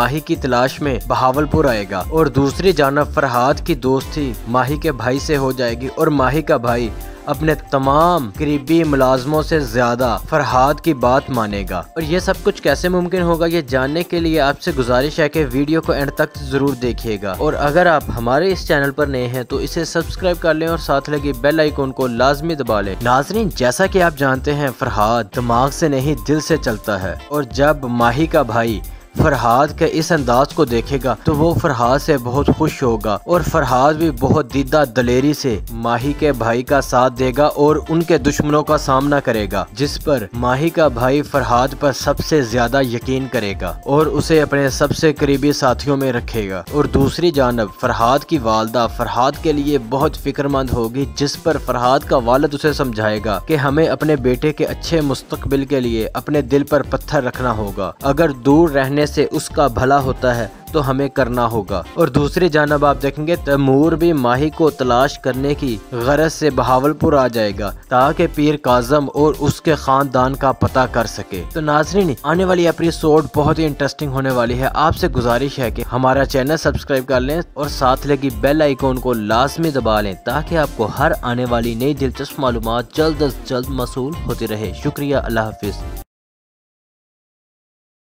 माही की तलाश में बहावलपुर आएगा और दूसरी जानब फरहाद की दोस्ती माही के भाई से हो जाएगी और माही का भाई अपने तमाम करीबी मुलाजमों से ज़्यादा फरहाद की बात मानेगा। और ये सब कुछ कैसे मुमकिन होगा, ये जानने के लिए आपसे गुजारिश है कि वीडियो को एंड तक ज़रूर देखिएगा। और अगर आप हमारे इस चैनल पर नए हैं तो इसे सब्सक्राइब कर लें और साथ लगी बेल आइकॉन को लाजमी दबा लें। नाजरीन, जैसा कि आप जानते हैं, फरहाद दिमाग से नहीं, दिल से चलता है। और जब माही का भाई फरहाद के इस अंदाज को देखेगा तो वो फरहाद से बहुत खुश होगा और फरहाद भी बहुत दीदा दलेरी से माही के भाई का साथ देगा और उनके दुश्मनों का सामना करेगा, जिस पर माही का भाई फरहाद पर सबसे ज़्यादा यकीन करेगा और उसे अपने सबसे करीबी साथियों में रखेगा। और दूसरी जानब, फरहाद की वालदा फरहाद के लिए बहुत फिक्रमंद होगी, जिस पर फरहाद का वालद उसे समझाएगा कि हमें अपने बेटे के अच्छे मुस्तकबिल के लिए अपने दिल पर पत्थर रखना होगा। अगर दूर रहने करने से उसका भला होता है तो हमें करना होगा। और दूसरी जानब आप देखेंगे तैमूर भी माही को तलाश करने की गरज से बहावलपुर आ जाएगा, ताकि पीर काजम और उसके खानदान का पता कर सके। तो नाजरीन, आने वाली एपिसोड बहुत ही इंटरेस्टिंग होने वाली है। आपसे गुजारिश है कि हमारा चैनल सब्सक्राइब कर लें और साथ लगी बेल आइकॉन को लाजमी दबा लें, ताकि आपको हर आने वाली नई दिलचस्प मालूम जल्द अज जल्द मसूल होती रहे। शुक्रिया, अल्लाह हाफिज।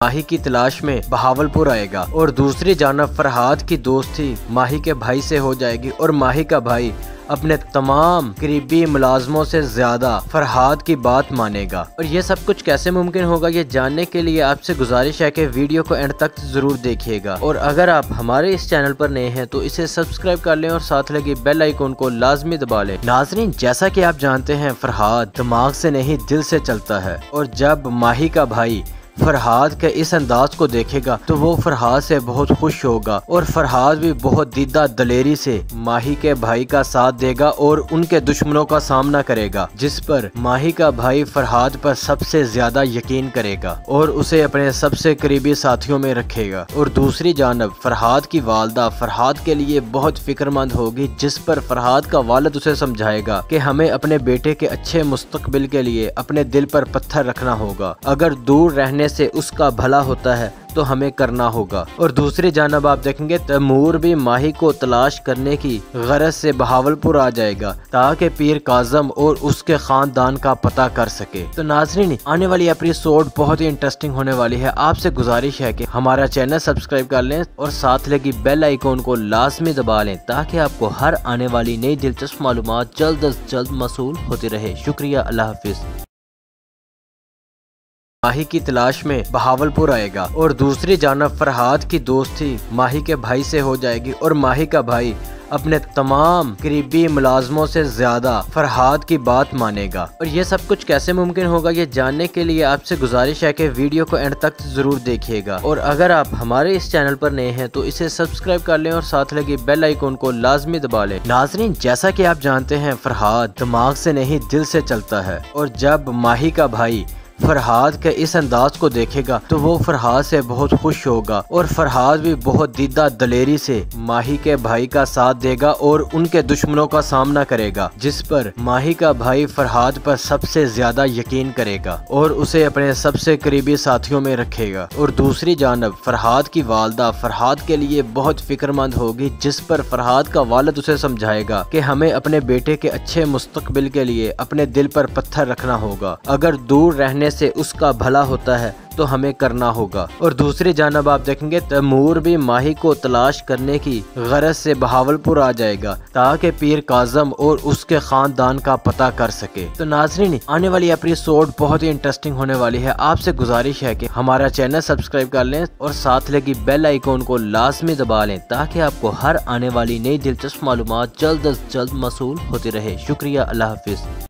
माही की तलाश में बहावलपुर आएगा और दूसरी जानब फरहाद की दोस्ती माही के भाई से हो जाएगी और माही का भाई अपने तमाम करीबी मुलाजमों से ज़्यादा फरहाद की बात मानेगा। और ये सब कुछ कैसे मुमकिन होगा, ये जानने के लिए आपसे गुजारिश है कि वीडियो को एंड तक ज़रूर देखिएगा। और अगर आप हमारे इस चैनल पर नए हैं तो इसे सब्सक्राइब कर लें और साथ लगी बेल आइकॉन को लाजमी दबा लें। नाजरीन, जैसा कि आप जानते हैं, फरहाद दिमाग से नहीं, दिल से चलता है। और जब माही का भाई फरहाद के इस अंदाज को देखेगा तो वो फरहाद से बहुत खुश होगा और फरहाद भी बहुत दीदा दलेरी से माही के भाई का साथ देगा और उनके दुश्मनों का सामना करेगा, जिस पर माही का भाई फरहाद पर सबसे ज़्यादा यकीन करेगा और उसे अपने सबसे करीबी साथियों में रखेगा। और दूसरी जानब, फरहाद की वालदा फरहाद के लिए बहुत फिक्रमंद होगी, जिस पर फरहाद का वालद उसे समझाएगा कि हमें अपने बेटे के अच्छे मुस्तकबिल के लिए अपने दिल पर पत्थर रखना होगा। अगर दूर रहने रहने से उसका भला होता है तो हमें करना होगा। और दूसरी जानब आप देखेंगे, तैमूर भी माही को तलाश करने की गरज से बहावलपुर आ जाएगा, ताकि पीर काजम और उसके खानदान का पता कर सके। तो नाजरीन, आने वाली एपिसोड बहुत ही इंटरेस्टिंग होने वाली है। आपसे गुजारिश है कि हमारा चैनल सब्सक्राइब कर लें और साथ लगी बेल आइकॉन को लाजमी दबा लें, ताकि आपको हर आने वाली नई दिलचस्प मालूम जल्द अज जल्द मसूल होती रहे। शुक्रिया, अल्लाह हाफिज। माही की तलाश में बहावलपुर आएगा और दूसरी जानब फरहाद की दोस्ती माही के भाई से हो जाएगी और माही का भाई अपने तमाम करीबी मुलाजमों से ज़्यादा फरहाद की बात मानेगा। और ये सब कुछ कैसे मुमकिन होगा, ये जानने के लिए आपसे गुजारिश है कि वीडियो को एंड तक ज़रूर देखिएगा। और अगर आप हमारे इस चैनल पर नए हैं तो इसे सब्सक्राइब कर लें और साथ लगी बेल आइकन को लाजमी दबा लें। नाजरीन, जैसा की आप जानते हैं, फरहाद दिमाग से नहीं, दिल से चलता है। और जब माही का भाई फरहाद के इस अंदाज को देखेगा तो वो फरहाद से बहुत खुश होगा और फरहाद भी बहुत दीदा दलेरी से माही के भाई का साथ देगा और उनके दुश्मनों का सामना करेगा, जिस पर माही का भाई फरहाद पर सबसे ज़्यादा यकीन करेगा और उसे अपने सबसे करीबी साथियों में रखेगा। और दूसरी जानब, फरहाद की वालदा फरहाद के लिए बहुत फिक्रमंद होगी, जिस पर फरहाद का वालद उसे समझाएगा कि हमें अपने बेटे के अच्छे मुस्तकबिल के लिए अपने दिल पर पत्थर रखना होगा। अगर दूर रहने से उसका भला होता है तो हमें करना होगा। और दूसरी जानब आप देखेंगे तैमूर भी माही को तलाश करने की गरज से बहावलपुर आ जाएगा, ताकि पीर काजम और उसके खानदान का पता कर सके। तो नाजरीन, आने वाली एपिसोड बहुत ही इंटरेस्टिंग होने वाली है। आपसे गुजारिश है कि हमारा चैनल सब्सक्राइब कर लें और साथ लगी बेल आइकॉन को लाजमी दबा लें, ताकि आपको हर आने वाली नई दिलचस्प मालूम जल्द अज जल्द मसूल होती रहे। शुक्रिया, अल्लाह हाफिज।